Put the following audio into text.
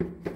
you